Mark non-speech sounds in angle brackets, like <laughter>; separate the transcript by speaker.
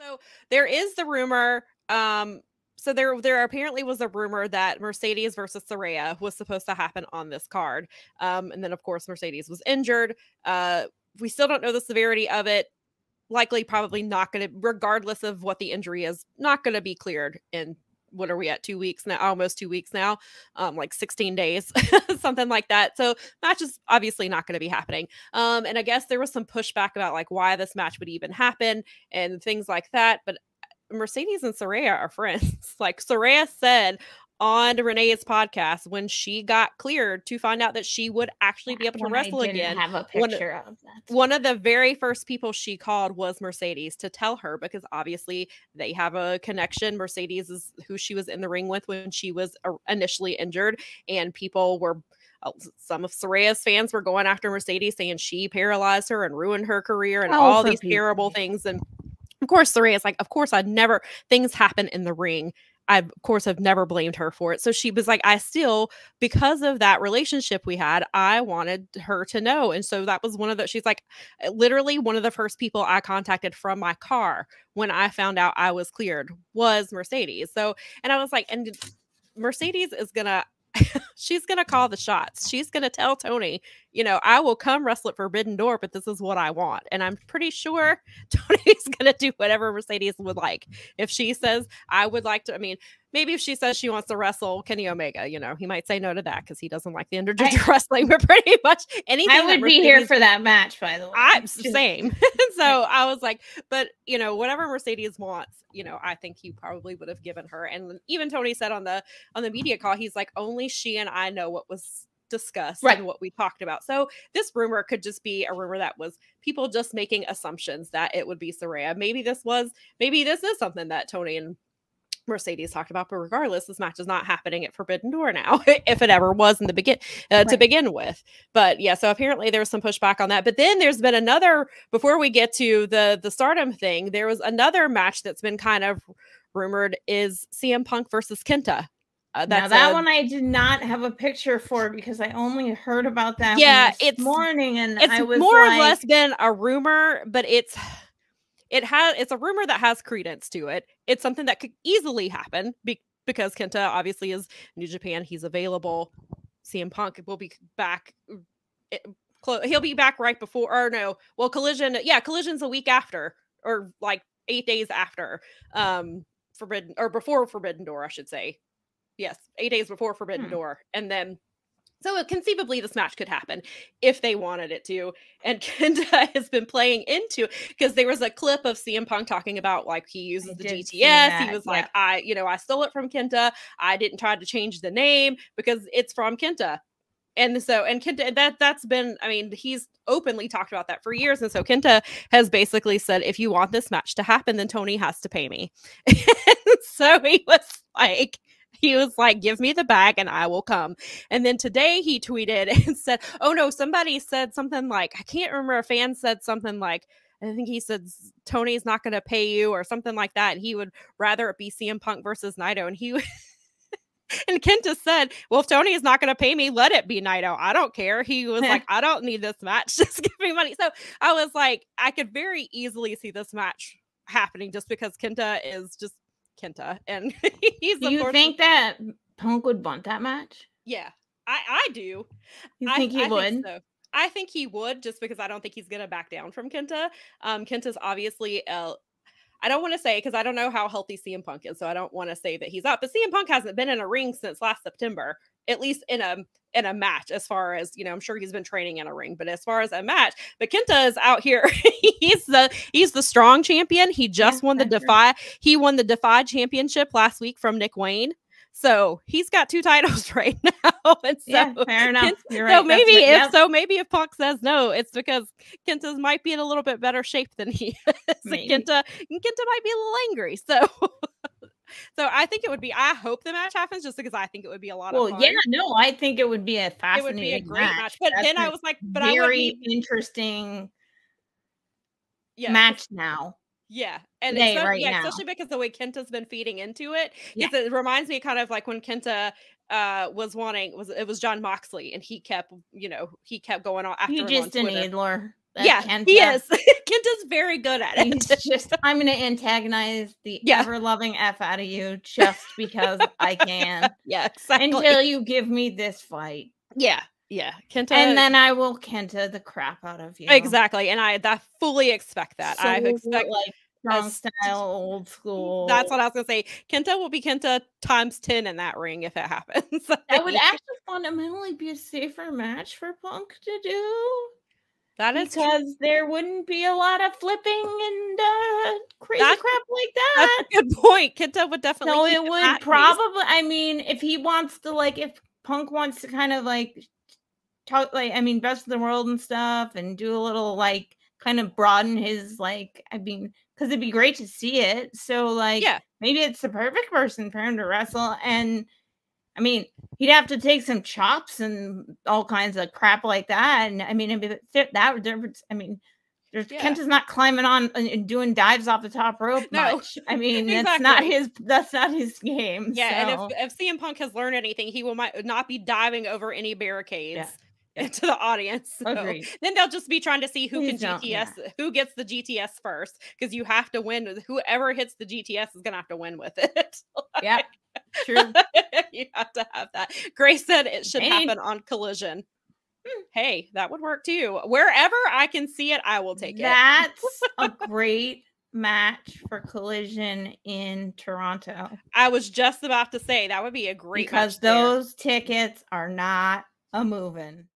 Speaker 1: So there is the rumor. Um, so there there apparently was a rumor that Mercedes versus Saraya was supposed to happen on this card. Um, and then of course Mercedes was injured. Uh, we still don't know the severity of it. Likely, probably not going to, regardless of what the injury is, not going to be cleared in what are we at two weeks now almost two weeks now um like 16 days <laughs> something like that. So match is obviously not going to be happening. Um and i guess there was some pushback about like why this match would even happen and things like that but mercedes and saraya are friends. <laughs> Like saraya said on Renee's podcast when she got cleared to find out that she would actually be able to wrestle again.
Speaker 2: Have a picture
Speaker 1: one,
Speaker 2: of that.
Speaker 1: One of the very first people she called was Mercedes to tell her because obviously they have a connection. Mercedes is who she was in the ring with when she was initially injured, and people were uh, some of Saraya's fans were going after Mercedes saying she paralyzed her and ruined her career and oh, all these people. terrible things and of course Saraya's like of course I'd never things happen in the ring I, of course, have never blamed her for it. So she was like, I still, because of that relationship we had, I wanted her to know. And so that was one of the, she's like, uh, literally one of the first people I contacted from my car when I found out I was cleared was Mercedes. So, and I was like, and Mercedes is going <laughs> to, she's going to call the shots. She's going to tell Tony, you know, I will come wrestle at Forbidden Door, but this is what I want. And I'm pretty mm. sure <laughs> Tony's going to do whatever Mercedes would like. If she says, I would like to, I mean, maybe if she says she wants to wrestle Kenny Omega, you know, he might say no to that because he doesn't like the intergender <laughs> wrestling, but pretty much anything.
Speaker 2: I would be here for that match, by the way.
Speaker 1: I'm <laughs> the same. so I was like, but you know, whatever Mercedes wants, you know, I think he probably would have given her. And even Tony said on the on the media call, he's like, only she and I know what was discussed right. and what we talked about. So this rumor could just be a rumor that was people just making assumptions that it would be Saraya. Maybe this was, maybe this is something that Tony and Mercedes talked about, but regardless, this match is not happening at Forbidden Door now, <laughs> if it ever was in the begin uh, right. to begin with. But yeah, so apparently there's some pushback on that. But then there's been another before we get to the the Stardom thing. There was another match that's been kind of rumored is CM Punk versus Kenta.
Speaker 2: Uh, now that a, one I did not have a picture for because I only heard about that.
Speaker 1: Yeah, it's
Speaker 2: morning, and
Speaker 1: it's
Speaker 2: I was
Speaker 1: more
Speaker 2: like,
Speaker 1: or less been a rumor, but it's it has it's a rumor that has credence to it. It's something that could easily happen be, because Kenta obviously is New Japan. He's available. CM Punk will be back. It, eh, he'll be back right before, or no, well, Collision. Yeah, Collision's a week after, or like eight days after. Um, Forbidden or before Forbidden Door, I should say. Yes, eight days before Forbidden hmm. Door, and then so conceivably, this match could happen if they wanted it to. And <laughs> Kenta has been playing into because there was a clip of CM Punk talking about like he uses I the GTS. He was like, I, you know, I stole it from Kenta. I didn't try to change the name because it's from Kenta. And so, and Kenta, that that's been, I mean, he's openly talked about that for years. And so Kenta has basically said, if you want this match to happen, then Tony has to pay me. <laughs> so he was like, he was like, Give me the bag and I will come. And then today he tweeted <laughs> and said, Oh no, somebody said something like, I can't remember, a fan said something like, I think he said Tony's not going to pay you or something like that. And he would rather it be CM Punk versus Naito. And he <laughs> and Kenta said, Well, if Tony is not going to pay me, let it be Naito. I don't care. He was <laughs> like, I don't need this match. Just give me money. So I was like, I could very easily see this match happening just because Kenta is just Kenta, and <laughs> he's.
Speaker 2: Do you think that Punk would want that match?
Speaker 1: Yeah, I I do.
Speaker 2: You think I, he
Speaker 1: I
Speaker 2: would?
Speaker 1: Think so. I think he would, just because I don't think he's gonna back down from Kenta. Um, Kenta's obviously uh, I don't want to say because I don't know how healthy CM Punk is, so I don't want to say that he's up. But CM Punk hasn't been in a ring since last September, at least in a in a match. As far as you know, I'm sure he's been training in a ring, but as far as a match, but Kenta is out here. <laughs> he's the he's the strong champion. He just yeah, won the Defy. True. He won the Defy championship last week from Nick Wayne. So he's got two titles <laughs> right now. And so,
Speaker 2: yeah, fair enough.
Speaker 1: You're so right. maybe if yep. so, maybe if Punk says no, it's because Kenta might be in a little bit better shape than he <laughs> is. Kenta, Kenta might be a little angry. So so I think it would be. I hope the match happens just because I think it would be a lot
Speaker 2: well,
Speaker 1: of fun.
Speaker 2: yeah, no, I think it would be a fascinating. It would be a great match. match.
Speaker 1: But That's then I was like, but
Speaker 2: very
Speaker 1: I very
Speaker 2: interesting yeah. match now.
Speaker 1: Yeah, and Today, especially, right yeah, now. especially because the way Kenta's been feeding into it, yeah. it reminds me kind of like when Kenta uh was wanting was it was Jon Moxley and he kept you know he kept going on after
Speaker 2: you just an Adler
Speaker 1: yeah,
Speaker 2: Kenta,
Speaker 1: he is. <laughs> Kenta's very good at it.
Speaker 2: He's just I'm gonna antagonize the <laughs>
Speaker 1: Yeah.
Speaker 2: ever loving F out of you just because I <laughs> can.
Speaker 1: yeah, exactly.
Speaker 2: Until you give me this fight.
Speaker 1: yeah, yeah. Kenta
Speaker 2: and then I will Kenta the crap out of you.
Speaker 1: exactly, and I that fully expect that. I expect
Speaker 2: like strong style old school.
Speaker 1: that's what I was gonna say. Kenta will be Kenta times ten in that ring if it happens.
Speaker 2: that would actually fundamentally be a safer match for Punk to do.
Speaker 1: That is true.
Speaker 2: because there wouldn't be a lot of flipping and uh, crazy
Speaker 1: That's-
Speaker 2: crap like
Speaker 1: That's
Speaker 2: that.
Speaker 1: a good point. Kenta would definitely.
Speaker 2: So it would probably. I mean, if he wants to, like, if Punk wants to kind of like talk, like, I mean, best of the world and stuff, and do a little like kind of broaden his like. I mean, because it'd be great to see it. So like,
Speaker 1: Yeah.
Speaker 2: maybe it's the perfect person for him to wrestle and. I mean, he'd have to take some chops and all kinds of crap like that. And I mean, fit that difference, I mean, there's
Speaker 1: Yeah.
Speaker 2: Kent is not climbing on and, doing dives off the top rope
Speaker 1: No.
Speaker 2: much. I <laughs> mean, that's not his. That's not his game.
Speaker 1: Yeah,
Speaker 2: so.
Speaker 1: and if, if CM Punk has learned anything, he will might not be diving over any barricades
Speaker 2: Yeah. <laughs>
Speaker 1: into the audience. So
Speaker 2: Agreed.
Speaker 1: then they'll just be trying to see who
Speaker 2: Please
Speaker 1: can
Speaker 2: don't, yeah.
Speaker 1: GTS, who gets the GTS first, because you have to win. Whoever hits the GTS is gonna have to win with it. <laughs>
Speaker 2: yeah, true. <laughs>
Speaker 1: you have to have that. Grace said it should
Speaker 2: Maybe.
Speaker 1: happen on Collision.
Speaker 2: Hmm.
Speaker 1: Hey, that would work too. Wherever I can see it, I will take it.
Speaker 2: That's a <laughs> great match for Collision in Toronto
Speaker 1: I was just about to say that would be a great
Speaker 2: because
Speaker 1: match there.
Speaker 2: those tickets are not a moving.